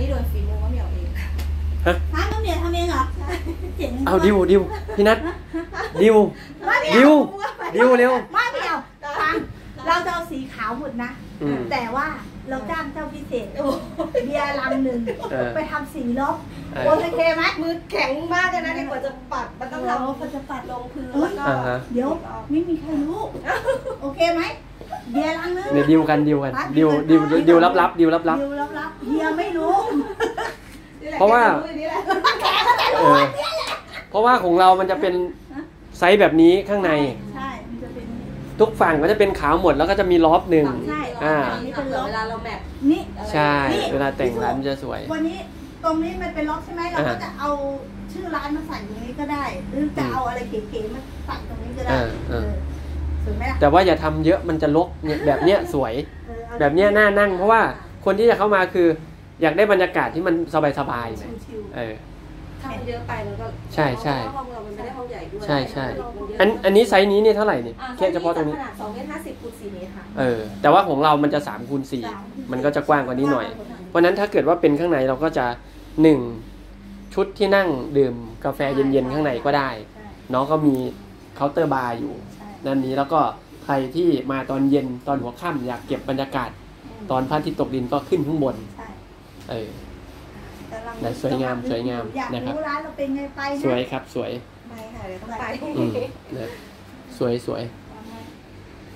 นี้โดยฝีมือมะเหมี่ยวเองฮะ ฮะน้องเมียทำเองเหรอเจ๋งเอาดิวดิวพี่นัทดิวมาเมีดิยวดิวเร็วมาเมียวฟังเราจะเอาสีขาวหมดนะ อืม แต่ว่าเราจ้างเจ้าพิเศษโอ้โหเบียร์ลังหนึ่งเออ ไปทำสีลบเออ โอเคไหมมือแข็งมากเลยนะที่กว่าจะปัดมันต้องทำเราก็จะปัดลงพื้นเอ้ยแล้วก็อ่าฮะ เดี๋ยวไม่มีใครรู้ โอเคไหมเบียร์ลังหนึงเนี่ยดิวกันดิวกันดิวดิวดิวลับลับดิวลับลับดิวลับ ลับเบียร์ไม่รู้นี่แหลเพราะว่าแกจนี่แหละเออเพราะว่าของเรามันจะเป็นไซส์แบบนี้ข้างใน ใช่ มันจะเป็นทุกฝั่งก็จะเป็นขาวหมดแล้วก็จะมีล็อบหนึ่งใช่อ่าอันนี้เป็นเวลาเราแมทนี่ใช่ เวลาแต่งร้านจะสวย วันนี้ตรงนี้มันเป็นล็อกใช่ไหมเราก็อ่าจะเอาชื่อร้านมาใส่ตรงนี้ก็ได้ หรือจะเอาอะไรเก๋ๆมาใส่ตรงนี้ก็ได้เออเออเออสวยไหมล่ะแต่ว่าอย่าทำเยอะมันจะลกเนี่ยแบบเนี้ยสวยเอออาแบบเนี้ยน่านั่งเพราะว่า คนที่จะเข้ามาคือ อยากได้บรรยากาศที่มันสบายๆหน่อยชิวเออถ้ามันเยอะไปมันก็ใช่ใช่เพราะว่าห้องเรามันไม่ได้ห้องใหญ่ด้วยใช่ใช่มันเยะอันอันนี้ไซส์นี้เนี่ยเท่าไหร่เนี่ยอ่าแค่เฉพาะตรงนี้ขนาด2เมตร50คูณ4เมตรค่ะเออแต่ว่าของเรามันจะ3คูณ4มันก็จะกว้างกว่านี้หน่อย เพราะฉะนั้นถ้าเกิดว่าเป็นข้างในเราก็จะหนึ่งชุดที่นั่งดื่มกาแฟเย็นๆข้างในก็ได้ๆใช่น้องก็มีเคาน์เตอร์บาร์อยู่ใช่นั่นนี้แล้วก็ใครที่มาตอนเย็นตอนหัวค่ำอยากเก็บบรรยากาศ ตอนพระอาทิตย์ตกดินก็ขึ้นข้างบนใช่เออแต่เราแต่สวยงามสวยงามอยากนะครับรู้ร้านเราเป็นไงไปนะสวยครับสวยไปค่ะเดี๋ยวต้องไปอืมนะสวยสวย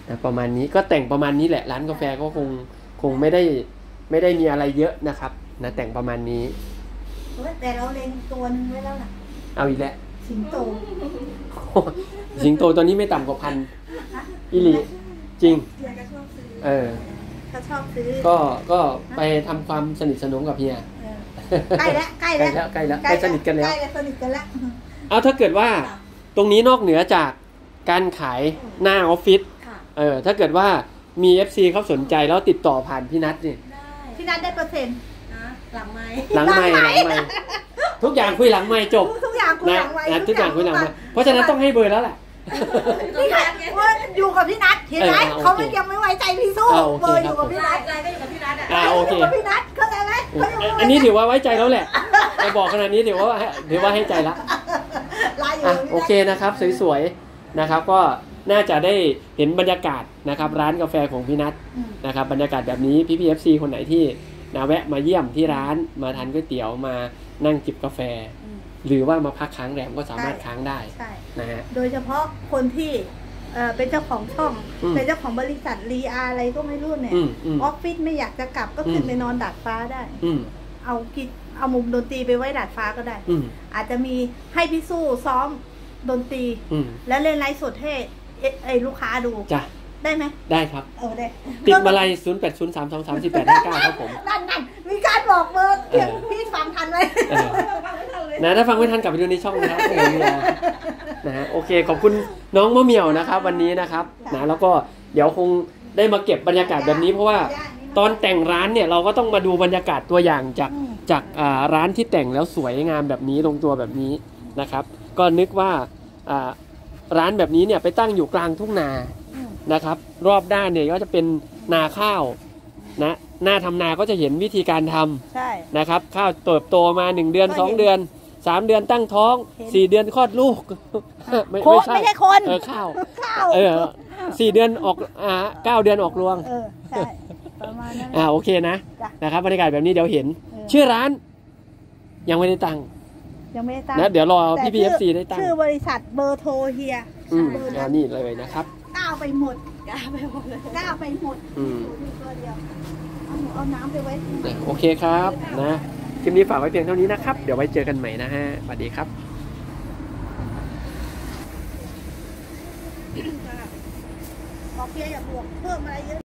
นะประมาณนี้ก็แต่งประมาณนี้แหละร้านกาแฟก็คงคงไม่ได้ไม่ได้มีอะไรเยอะนะครับนะแต่งประมาณนี้เฮ้ยแต่เราเล็งตัวหนึงไว้แล้วล่ะเอาอีกแล้วสิงโตสิงโตตัวนี้ไม่ต่ำกว่าพันอิลิจริงเฮียก็ชอบซื้อ เออเขาชอบซื้อ ก็ก็ไปทำความสนิทสนมกับเฮียเออใกล้แล้วใกล้แล้วใกล้แล้วใกล้แล้วใกล้สนิทกันแล้วใกล้แล้วสนิทกันแล้วเอาถ้าเกิดว่าตรงนี้นอกเหนือจากการขายหน้าออฟฟิศค่ะเออถ้าเกิดว่ามี FC เขาสนใจแล้วติดต่อผ่านพี่นัทนี่ได้พี่นัทได้เปอร์เซ็นต์นะหลังไม้หลังไม่หลังไม่ทุกอย่างคุยหลังไม่จบทุกอย่างคุยนะหลังไว้นะทุกอย่างคุยหลังไม่เพราะฉะนั้นต้องให้เบอร์แล้วแหละ พี่นัทว่าอยู่กับพี่นัทเห็นไหมเออโอเคเขาไม่ยังไม่ไว้ใจพี่สู้อ่าโอเคเบอร์อยู่กับครับพี่ไลนัทน์ไลน์ก็อยู่กับพี่นัทอะอ่าโอเคยู่กับพี่นัทเข้าใจไหมเขายังไม่ไว้ใจอันนี้ถือว่าไว้ใจแล้วแหละไปบอกขนาดนี้ถือว่าถือว่าให้ใจละไลน์อยู่อะกับพี่นัทโอเคนะครับสวยๆนะครับก็น่าจะได้เห็นบรรยากาศนะครับร้านกาแฟของพี่นัทอืมนะครับบรรยากาศแบบนี้พี่พี่ FC คนไหนที่นะแวะมาเยี่ยมที่ร้านมาทานก๋วยเตี๋ยวมานั่งจิบกาแฟอืม หรือว่ามาพักค้างแรมก็สามารถค้างได้ใช่นะฮะโดยเฉพาะคนที่เอ่อเป็นเจ้าของช่องอืมเป็นเจ้าของบริษัทรีอาอะไรก็ไม่รู้เนี่ยอืมอืมออฟฟิศไม่อยากจะกลับก็ขึ้นอืมไปนอนดาดฟ้าได้อืมเอากิจเอามุมดนตรีไปไว้ดาดฟ้าก็ได้อืมอาจจะมีให้พี่สู้ซ้อมดนตรีอืมแล้วเล่นไลฟ์สดให้เอไอ้ลูกค้าดูจ้ะ ได้ไหมได้ครับเออได้ติดมาลัย0 8 0 3 2 3 4 8 5 9ครับผมนั่นนั่นมีการบอกเบอร์เพียงพี่ฟังทันไหมเออนะถ้าฟังไม่ทันกลับไปดูในช่องนะครับโอ้โหเนี่ยนะฮะโอเคขอบคุณน้องมะเหมี่ยวนะครับ วันนี้นะครับนะแล้วก็เดี๋ยวคงได้มาเก็บบรรยากาศแบบนี้เพราะว่าตอนแต่งร้านเนี่ยเราก็ต้องมาดูบรรยากาศตัวอย่างจากอืมจากอ่าร้านที่แต่งแล้วสวยงามแบบนี้ลงตัวแบบนี้นะครับ ก็นึกว่าอ่าร้านแบบนี้เนี่ยไปตั้งอยู่กลางทุ่งนาอืม นะครับ รอบด้านเนี่ยก็จะเป็นนาข้าวนะหน้าทำนาก็จะเห็นวิธีการทำใช่นะครับ ข้าวเติบโตมา1เดือนก็เห็น2เดือน3เดือนตั้งท้องเห็น4เดือนคลอดลูกไม่คนไม่ใช่ไม่ใช่คนเออข้าวข้าวเออสี่เดือนออกอ่าเก้าเดือนออกรวงเออใช่ประมาณนั้นอ่าโอเคนะจ้ะนะครับบรรยากาศแบบนี้เดี๋ยวเห็นเออชื่อร้าน ยังไม่ได้ตั้งยังไม่ได้ตั้งนะเดี๋ยวรอแต่พี่พีเอฟซีได้ตั้งชื่อบริษัทเบอร์โทรเฮียอืมเบอร์อ่านั้นนี่เลยนะครับ ก้าวไปหมดกล้าไปหมดเลยก้าวไปหมดอืมอยู่ตัวเดียวเอาหนูเอาน้ำไปไว้ที่ไหน โอเคครับนะคลิปนี้ฝากไว้เพียงเท่านี้นะครับ เดี๋ยวไว้เจอกันใหม่นะฮะสวัสดีครับบอกเฮียอย่าบวกเพิ่มอะไรเยอะ